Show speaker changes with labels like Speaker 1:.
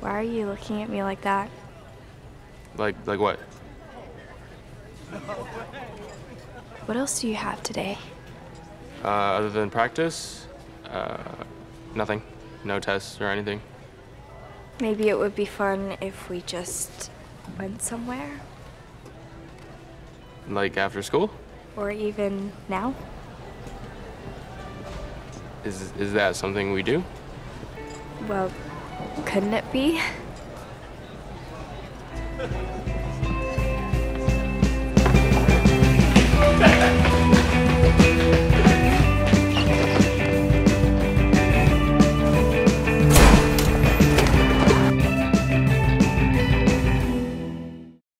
Speaker 1: Why are you looking at me like that?
Speaker 2: Like, like what?
Speaker 1: What else do you have today?
Speaker 2: Uh, other than practice, uh, nothing. No tests or anything.
Speaker 1: Maybe it would be fun if we just went somewhere?
Speaker 2: Like after school?
Speaker 1: Or even now?
Speaker 2: Is is that something we do?
Speaker 1: Well, couldn't it be?